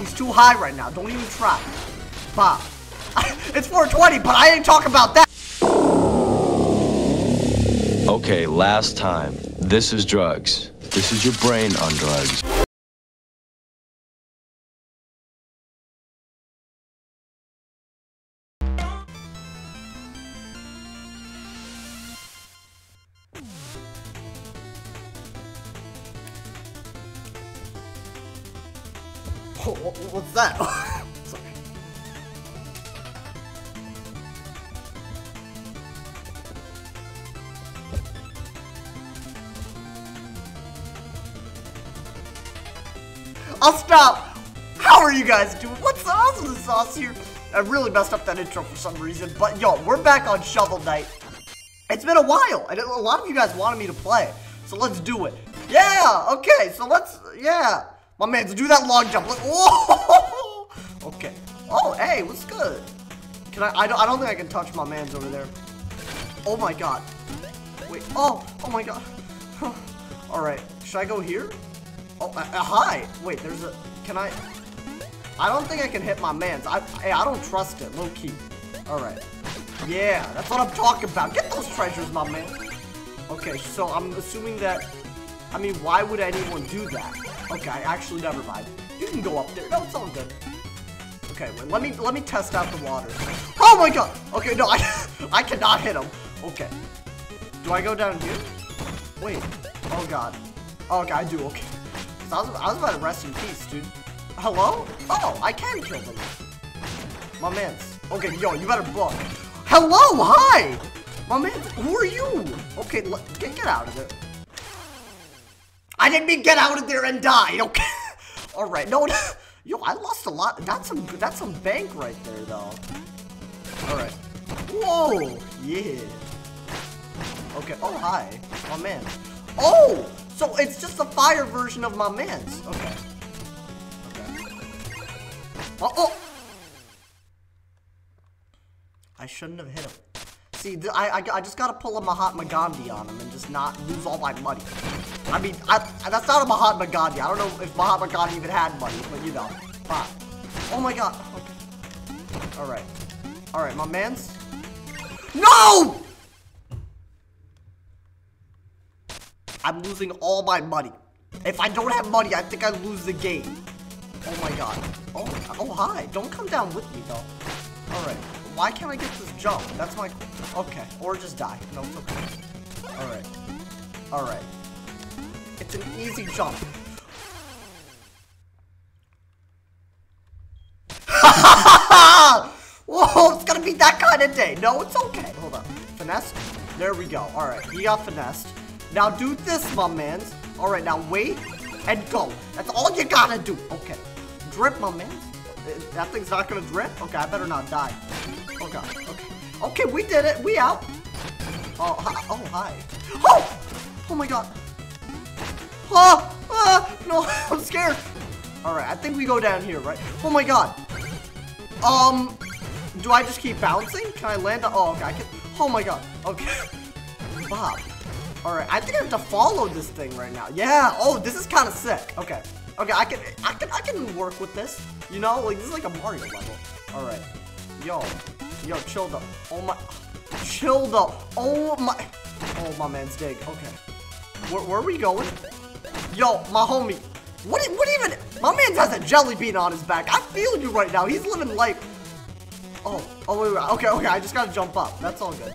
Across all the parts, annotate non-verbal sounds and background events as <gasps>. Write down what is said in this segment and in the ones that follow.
He's too high right now. Don't even try. Bob. <laughs> it's 420, but I ain't talking about that. Okay, last time. This is drugs. This is your brain on drugs. What's that? <laughs> Sorry. I'll stop. How are you guys doing? What's the hell's with sauce here? I really messed up that intro for some reason, but yo, we're back on Shovel Knight. It's been a while, and a lot of you guys wanted me to play, so let's do it. Yeah, okay, so let's, yeah. My man, do that long jump. Whoa! <laughs> Okay. Oh, hey, what's good? Can I, I don't, I don't think I can touch my man's over there. Oh my god. Wait, oh, oh my god. <laughs> All right, should I go here? Oh, uh, uh, hi. Wait, there's a, can I? I don't think I can hit my man's. I, hey, I don't trust it, low key. All right. Yeah, that's what I'm talking about. Get those treasures, my man. Okay, so I'm assuming that, I mean, why would anyone do that? Okay, actually, never mind. You can go up there. No, it's all good. Okay, wait, let me let me test out the water. Oh my god! Okay, no, <laughs> I I cannot hit him. Okay. Do I go down here? Wait. Oh god. Oh, okay, I do. Okay. I was, I was about to rest in peace, dude. Hello? Oh, I can kill them. My man's. Okay, yo, you better book. Hello, hi! My man, who are you? Okay, get, get out of there. I didn't mean get out of there and die, okay? <laughs> Alright, no, no, <laughs> yo, I lost a lot. That's some, that's some bank right there, though. Alright. Whoa, yeah. Okay, oh, hi. My man. Oh, so it's just a fire version of my man's. Okay. Okay. Oh, oh! I shouldn't have hit him. See, I, I, I just gotta pull a Mahatma Gandhi on him and just not lose all my money. I mean, I, that's not a Mahatma Gandhi. I don't know if Mahatma Gandhi even had money, but you know. But, oh my god. Okay. Alright. Alright, my man's. No! I'm losing all my money. If I don't have money, I think I lose the game. Oh my god. Oh, oh hi. Don't come down with me, though. Alright. Why can't I get this jump? That's my... Okay. Or just die. No, it's okay. Alright. Alright. It's an easy jump. <laughs> Whoa, it's gonna be that kind of day. No, it's okay. Hold on. Finesse? There we go. Alright, he got finessed. Now do this, my mans. Alright, now wait and go. That's all you gotta do. Okay. Drip, my man. Uh, that thing's not gonna drip? Okay, I better not die. Oh god. Okay. Okay, we did it. We out. Oh, hi. Oh, hi. Oh! Oh my god. Oh! Ah! No, <laughs> I'm scared. Alright, I think we go down here, right? Oh my god. Um, do I just keep bouncing? Can I land? Oh, okay. I can. Oh my god. Okay. <laughs> Bob. Alright, I think I have to follow this thing right now. Yeah, oh, this is kind of sick. Okay. Okay, I can, I can, I can work with this. You know, like, this is like a Mario level. Alright. Yo. Yo, chill the. Oh my, chill the. Oh my, oh my man's dig. Okay. Where, where are we going? Yo, my homie. What, what even, my man has a jelly bean on his back. I feel you right now. He's living life. Oh, oh, wait, wait. Okay, okay, I just gotta jump up. That's all good.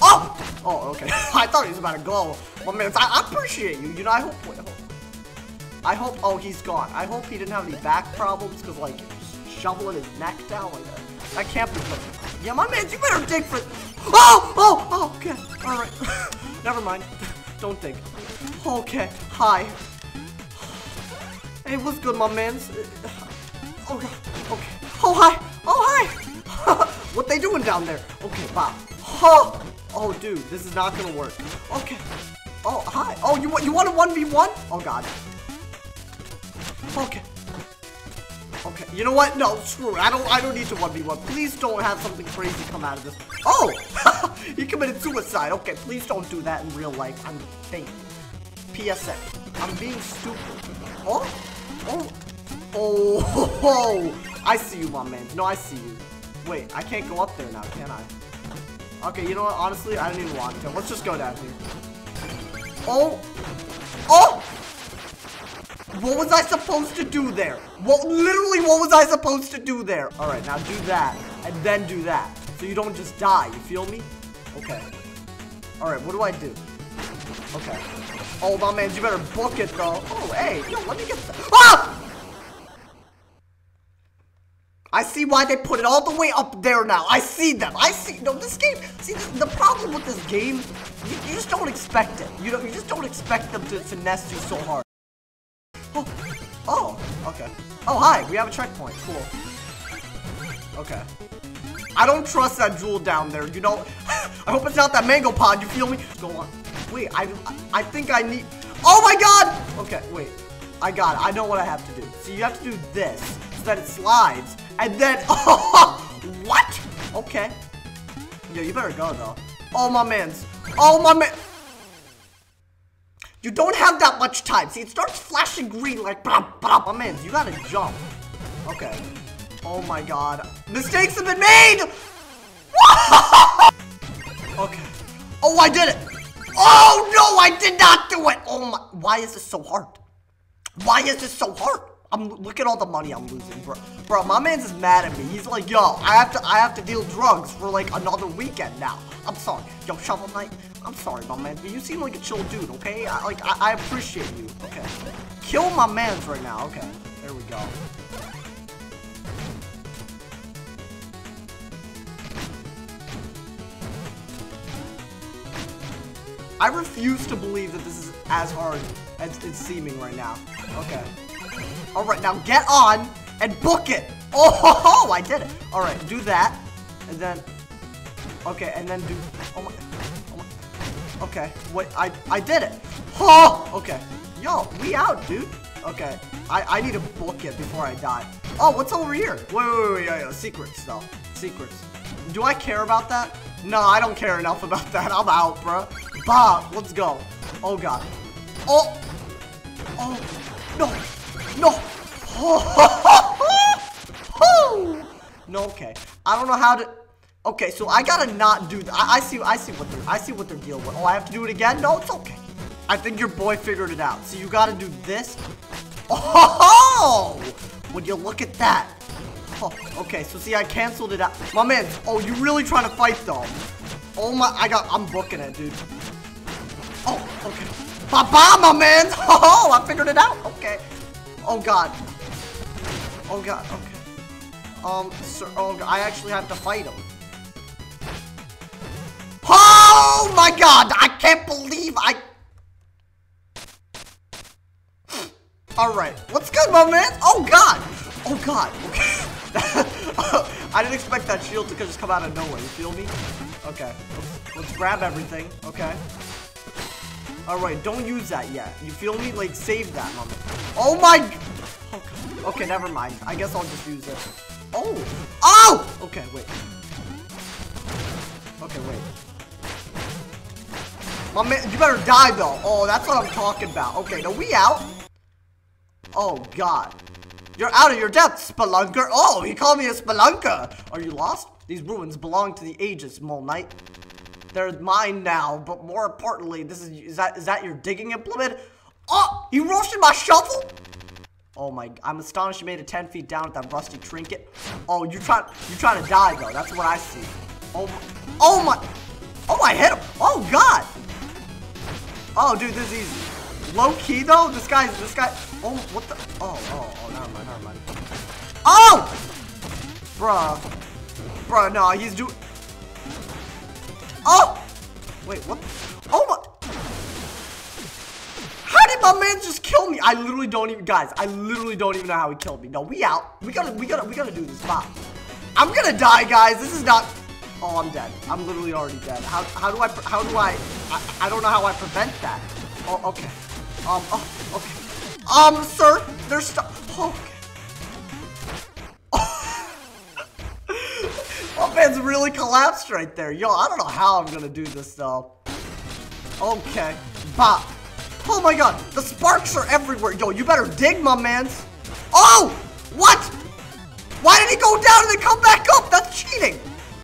Oh! Oh, okay. <laughs> I thought he was about to go. Well, man, I, I appreciate you. You know, I hope, wait, hope. I hope, oh, he's gone. I hope he didn't have any back problems, because, like, shoveling his neck down like that. That can't be. Yeah, my man, you better dig for, oh, oh, oh, okay. All right. <laughs> Never mind. <laughs> Don't dig. Okay, hi. Hey, what's good, my mans? <sighs> Oh, God. Okay. Oh, hi. Oh, hi. <laughs> what they doing down there? Okay, Bob. Oh, <gasps> Oh, dude, this is not gonna work. Okay. Oh, hi. Oh, you want you want a 1v1? Oh, God. Okay. You know what? No, screw it. I don't I don't need to 1v1. Please don't have something crazy come out of this. Oh! <laughs> he committed suicide. Okay, please don't do that in real life. I'm faint. PSA. I'm being stupid. Oh? Oh? Oh, <laughs> I see you, my man. No, I see you. Wait, I can't go up there now, can I? Okay, you know what? Honestly, I don't even want to. Let's just go down here. Oh! Oh! What was I supposed to do there? What, literally, what was I supposed to do there? All right, now do that, and then do that. So you don't just die, you feel me? Okay. All right, what do I do? Okay. Oh, my man, you better book it, though. Oh, hey, yo, let me get. Ah! I see why they put it all the way up there now. I see them. I see. No, this game. See, the, the problem with this game, you, you, just don't expect it. You know, you just don't expect them to finesse you so hard. Oh, okay. Oh, hi. We have a checkpoint. Cool. Okay. I don't trust that jewel down there. You know, <laughs> I hope it's not that mango pod. You feel me? Go on. Wait, I, I think I need. Oh my God. Okay, wait. I got it. I know what I have to do. So you have to do this so that it slides and then, oh, <laughs> what? Okay. Yo, you better go, though. Oh, my mans. Oh, my man. You don't have that much time. See, it starts flashing green like, blah, blah. my mans, you gotta jump. Okay. Oh, my God. Mistakes have been made! <laughs> okay. Oh, I did it. Oh, no, I did not do it. Oh, my. Why is this so hard? Why is this so hard? I'm look at all the money I'm losing, bro. Bro, my man's is mad at me. He's like, yo, I have to I have to deal drugs for like another weekend now. I'm sorry. Yo, Shovel Knight, I'm sorry, my man. But you seem like a chill dude, okay? I, like I, I appreciate you. Okay. Kill my man's right now. Okay. There we go. I refuse to believe that this is as hard as it's seeming right now. Okay. All right, now get on and book it. <laughs> Oh, I did it. All right, do that. And then, okay, and then do, oh my, okay, wait, I, I did it. Oh, okay. Yo, we out, dude. Okay, I, I need book it before I die. Oh, what's over here? Wait, wait, wait, wait, wait, secrets though. Secrets. Do I care about that? No, I don't care enough about <laughs> that. I'm out, bro. Bob, let's go. Oh, God. Oh. Oh. No. No! <laughs> Oh. no, okay. I don't know how to... Okay, so I gotta not do that. I, I, see I see what they're I see what they're dealing with. Oh, I have to do it again? No, it's okay. I think your boy figured it out. So you gotta do this. Oh! Would you look at that? Oh, okay, so see I canceled it out. My man, oh, you really trying to fight though. Oh my I got I'm booking it, dude. Oh, okay. Bye-bye, my man! <laughs> Oh, I figured it out. Okay. Oh god. Oh god, okay. Um, sir, oh I actually have to fight him. Oh my god, I can't believe I... Alright, what's good, my man? Oh god! Oh god, okay. <laughs> I didn't expect that shield to just come out of nowhere, you feel me? Okay, let's, grab everything, okay. Alright, don't use that yet. You feel me? Like, save that, mama. Oh my... Okay. okay, never mind. I guess I'll just use it. Oh! Oh! Okay, wait. Okay, wait. My man, you better die, though. Oh, that's what I'm talking about. Okay, now we out. Oh, God. You're out of your depth, Spelunker. Oh, he called me a Spelunker. Are you lost? These ruins belong to the ages, Mole Knight. They're mine now, but more importantly, this is is that is that your digging implement? Oh, you roasted my shovel? Oh my, I'm astonished you made it 10 feet down with that rusty trinket. Oh, you try, you trying to die though, that's what I see. Oh, my, oh my, oh I hit him. Oh God. Oh dude, this is easy. Low key though, this guy's, this guy, oh, what the, oh, oh, oh, never mind, never mind. Oh! Bruh. Bruh, no, he's doing, Oh! Wait, what? Oh my! How did my man just kill me? I literally don't even, guys, I literally don't even know how he killed me. No, we out. We gotta, we gotta, we gotta do this. Bye. I'm gonna die, guys. This is not, oh, I'm dead. I'm literally already dead. How, how do I, how do I, I, I don't know how I prevent that. Oh, okay. Um, oh, okay. Um, sir, there's stuff. Oh, okay. <laughs> man's really collapsed right there. Yo, I don't know how I'm gonna do this though. Okay. Bop. Oh my god, the sparks are everywhere. Yo, you better dig, my mans. Oh! What? Why did he go down and then come back up? That's cheating.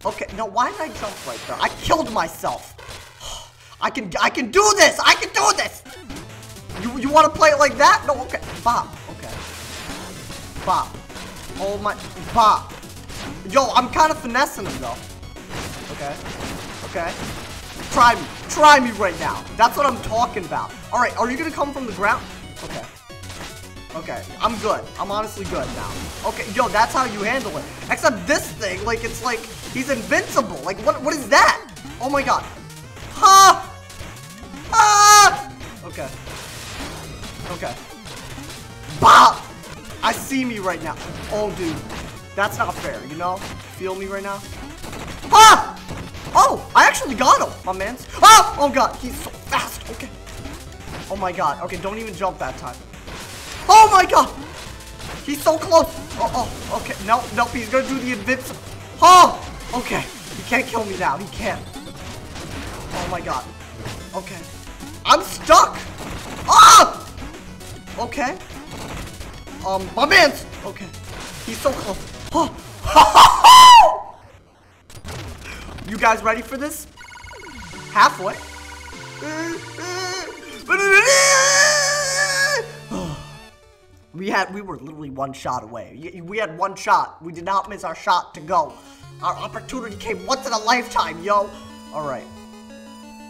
Okay, no, why did I jump right there? I killed myself. I can, I can do this. I can do this. You, you want to play it like that? No, okay. Bob, okay. Bob. Oh my, Bob. Yo, I'm kind of finessing him though. Okay, okay. Try me, try me right now. That's what I'm talking about. All right, are you gonna come from the ground? Okay. Okay, I'm good. I'm honestly good now. Okay, yo, that's how you handle it. Except this thing, like, it's like, he's invincible. Like, what? what is that? Oh my god. Ha! Ah! Okay. Okay. Bah! I see me right now. Oh, dude. That's not fair, you know? Feel me right now? Ah! Oh, I actually got him, my man. Ah! Oh, God. He's so fast. Okay. Oh, my God. Okay, don't even jump that time. Oh my god! He's so close! Oh, oh, okay. Nope, nope, he's gonna do the invincible. Oh! Okay. He can't kill me now. He can't. Oh my god. Okay. I'm stuck! Ah! Okay. Um, my man's... Okay. He's so close. Oh! <laughs> you guys ready for this? Halfway. <sighs> We had, we were literally one shot away. We had one shot. We did not miss our shot to go. Our opportunity came once in a lifetime, yo. All right.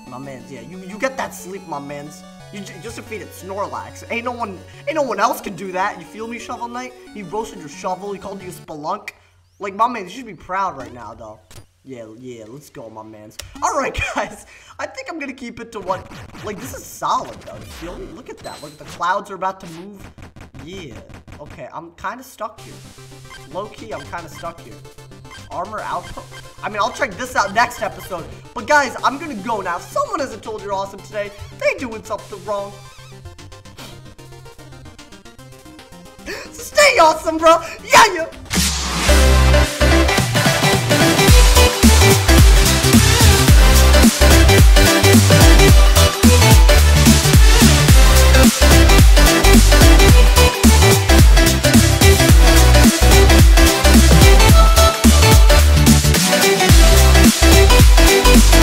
My mans, yeah, you, you get that sleep, my mans. You, you just defeated Snorlax. Ain't no one, ain't no one else can do that. You feel me, Shovel Knight? He roasted your shovel. He called you a spelunk. Like, my man, you should be proud right now, though. Yeah, yeah, let's go, my mans. Alright, <laughs> guys. I think I'm gonna keep it to what... Like, this is solid, though. You feel me? Look at that. Look, the clouds are about to move. Yeah. Okay, I'm kind of stuck here. Low-key, I'm kind of stuck here. Armor Outpost. I mean, I'll check this out next episode. But guys, I'm gonna go now. Someone hasn't told you're awesome today, they doing something wrong. <laughs> Stay awesome, bro. Yeah, yeah.